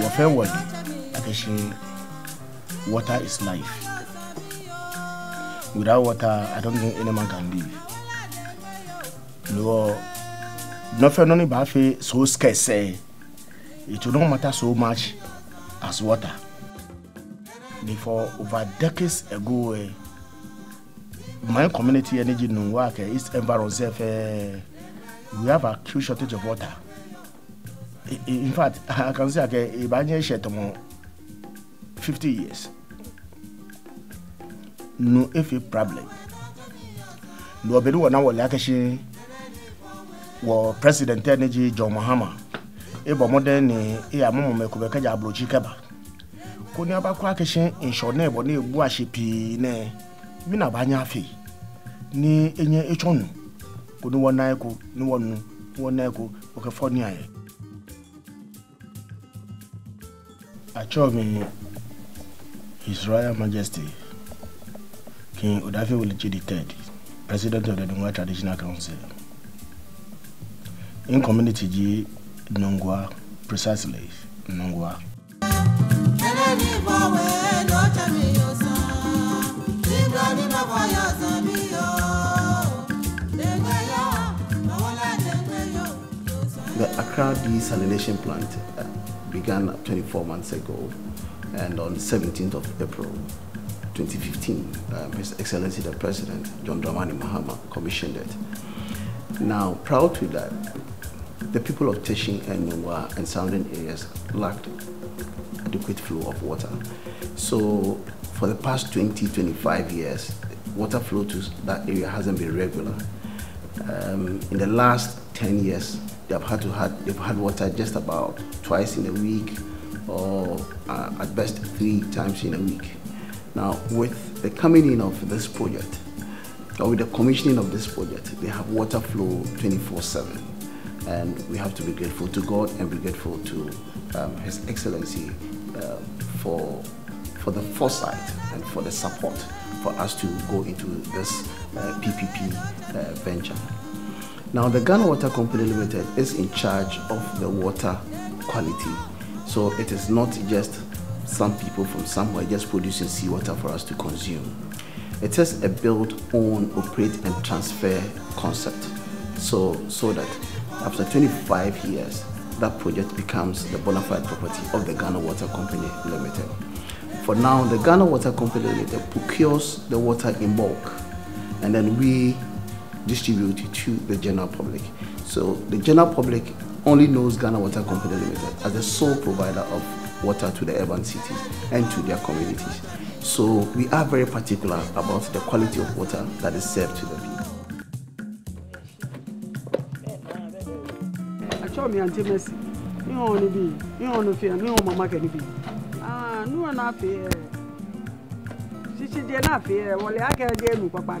wọ́n fẹ́ wọ̀lé láti ṣe water is life without water I don't think any man can live lọ́wọ́ nọ́fẹ́ nọ́ni bá fẹ́ so scarce ẹ̀ it don't matter so much as water before over decades ago eh, my community energy no work ẹ̀ east environ sef ẹ̀ we have a acute shortage of water in fact i can say ake ìbàjẹ́ ìṣẹ̀tọ̀mọ̀ fifty years no if a problem na ọbẹni wọn na wọlé akẹsẹ wọ president ẹnẹji john mahama eh, eh, eh, ebọ mọdẹ ni eya mọmọ mẹkọ bẹ kẹjá aburokyi kẹba kò ní abakọ akẹsẹ nsọ náà ẹbọ náà ebu ahyẹ pii náà bi na abanya afe ni enye etwa nu kò ní wọn nan kò ní wọn nu wọn nan kò ọkẹfọ ní ayẹ. Achọghị His Royal Majesty King Odaifio Welentsi III, President of the Nungwa Traditional Council, in community G, Nungwa, precisely Nungwa. The Accra desalination plant began 24 months ago, and on the 17th of April 2015, um, His Excellency the President, John Dramani Mahama, commissioned it. Now, prior to that, the people of Teshie and Nungwa and surrounding areas lacked adequate flow of water. So, for the past 20, 25 years, water flow to that area hasn't been regular. Um, in the last 10 years, they've had to had they've had water just about twice in a week, or uh, at best three times in a week. Now, with the coming in of this project, or with the commissioning of this project, they have water flow 24/7, and we have to be grateful to God and be grateful to um, His Excellency uh, for for the foresight and for the support for us to go into this uh, PPP uh, venture. Now, the Ghana Water Company Limited is in charge of the water quality. So it is not just some people from somewhere just producing seawater for us to consume. It is a build, own, operate, and transfer concept. So, so that after 25 years, that project becomes the bona fide property of the Ghana Water Company Limited. For now, the Ghana Water Company Limited procures the water in bulk, and then we distributed to the general public. So the general public only knows Ghana Water Company Limited as the sole provider of water to the urban cities and to their communities. So we are very particular about the quality of water that is served to the people. me ah nu na fi e sisi de na fi e wole aka de papa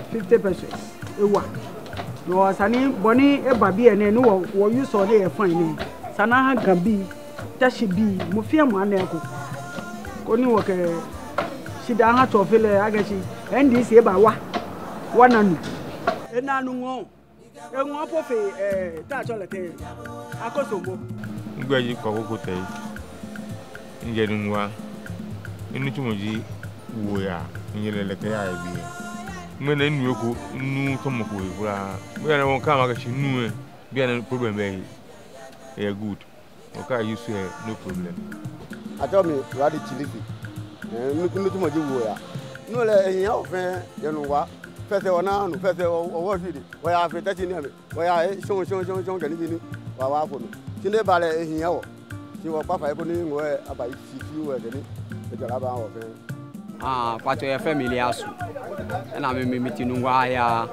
fifty pesos ewa wɔ sani bɔni eba bi ene nɛ ni wɔ wɔ yusɔ ne yɛ fain nɛ sana ha gan bi tasi bi mo fiɛ mo anɛ ko ko ni wɔ kɛ sida ha tɔ fi lɛ agɛsi ndc eba wa wa nanu enanu ŋɔ eŋɔ pɔfe ɛɛ taatɔ lɛ tɛ akɔsɔ bɔ. ngbɛ yi kɔ koko tɛ yi njɛ nunu wa inú tí mo di wò ya nyeleleke ya yẹ e bi yẹ. E. mena nu ko nu tɔmɔ ko ekura bɛyɛ wɔn kaa ma kasi nu yɛ bɛyɛ na problem bɛ yi ɛyɛ good wɔn kaa yi so yɛ no problem. atɔ mi wa di tili fi ɛɛ n bɛ tuma di wo ya n'o lɛ ɛyin aw fɛn yɛnu wa fɛsɛ wɔ n'a nu fɛsɛ wɔ fi de wɔ y'a fɛ tɛti ni yɛ mi wɔ y'a sɔn sɔn sɔn sɔn jɛni bi ni wa wa kɔnɔ sini ba lɛ ɛyin awɔ si wɔ kpafa yi ko ni ŋɔ yɛ aba yi si fi wɔ yɛ jɛni ɛjɔ la b'an wɔ fɛn. kpatɔ yɛ fɛn mi le asu ɛna mi mi mi ti nu wa ya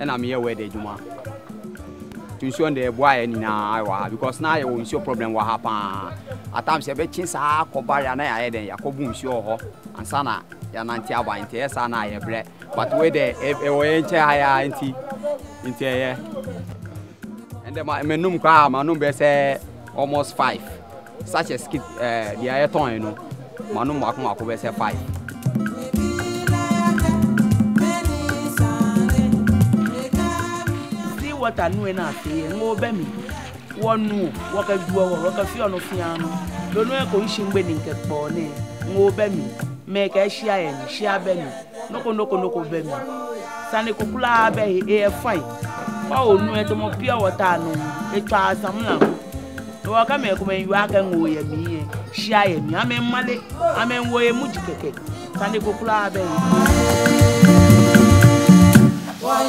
ɛna mi yɛ wɛ de juma nsuo de bɔ ayɛ nyinaa because n'a yɛ wɔ problem wɔ ha paa at times yɛ bɛ kyi saa kɔba ya na yɛ de yakɔ bu nsuo wɔ hɔ ansa na yanante aba nti esa na yɛ brɛ but wei de ɛwɔ yɛn nkyɛn ha ya nti nti yɛ ɛnde ma mɛ num kɔ a ma num bɛ sɛ almost five such a skit ɛɛ deɛ yɛ tɔn yi no ma num mako mako bɛ sɛ five. watanue na tee na bɛmi wɔnu wɔkɛduɔ wɔ wɔkɛfiɔnu fianu lonue ko ŋsi ŋgbe ni nke kpɔɔne ŋo bɛmi mɛ kɛ sia sia yi e fain tɔmɔ pia etɔ wɔ e sia amɛ amɛ yɛ mu yi. My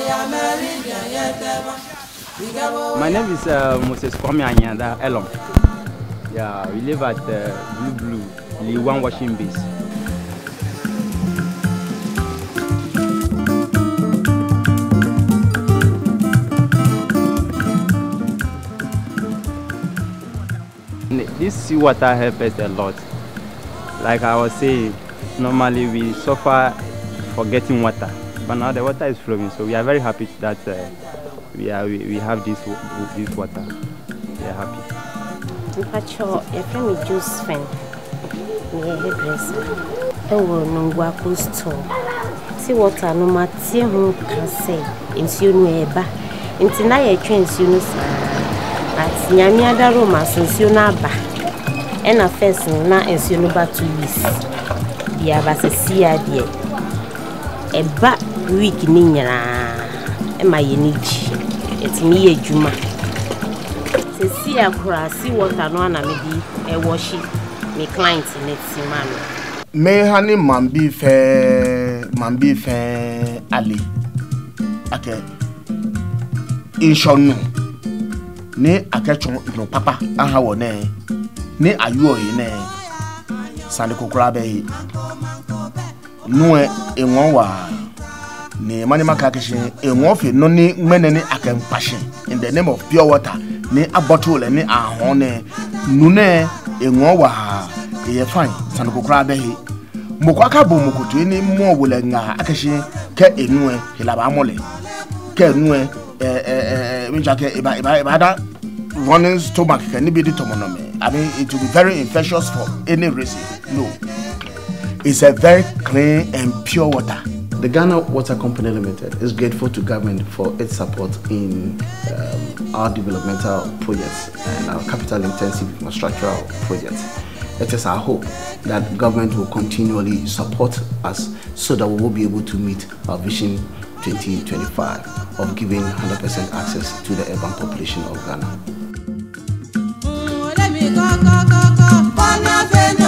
name is uh, Moses Kwame Anyanda Elom. Yeah, we live at uh, Blue Blue, Liwan Washing Base. This seawater helps us a lot. Like I was saying, normally we suffer for getting water. But now the water is flowing, so we are very happy that uh, we, are, we, we have this, this water. We are happy. Mpacho, your friend is Josephine. We are helpless. Ewo store. Ti water no ma tie ho ka se nsuo no eba. Nti na ye twen nsuo no saa. At nyame adaro ma so nsuo no aba. Ɛna first na nsuo no ba two weeks. Bia ba se si adeɛ. Ɛba week ne nyinaa ɛma yɛni gye yɛtumi yɛ adwuma sɛsi a koraa si water no ana mede ɛwɔhye me client ne ti ma no meha ne man bi fɛɛ man bi fɛɛ ale akɛ nsɔnu ne akɛtɔn nnɔ papa aha wɔ nɛ ne ayɔ yi nɛ sani kokora bɛ yi nuɛ eŋɔ waa ni manima kakishin enwofi no ni ngmene ni akenkpashin in the name of pure water ni abɔtɔ le ni ahɔn ne nu ne eŋɔ wa eye fain sanukokura abe he moko aka bo mokoto ni mɔ wòle ŋa akɛse kɛ enue elaba mɔ le kɛ enue ɛɛ e, ɛɛ ɛɛ kɛ eba e, e, eba eba da running stomach kɛ nibi di tɔmɔ nɔmɛ i mean it will be very infectious for any reason no it's a very clean and pure water. The Ghana Water Company Limited is grateful to government for its support in um, our developmental projects and our capital intensive infrastructural projects. It is our hope that government will continually support us so that we will be able to meet our vision 2025 of giving 100% access to the urban population of Ghana. Mm,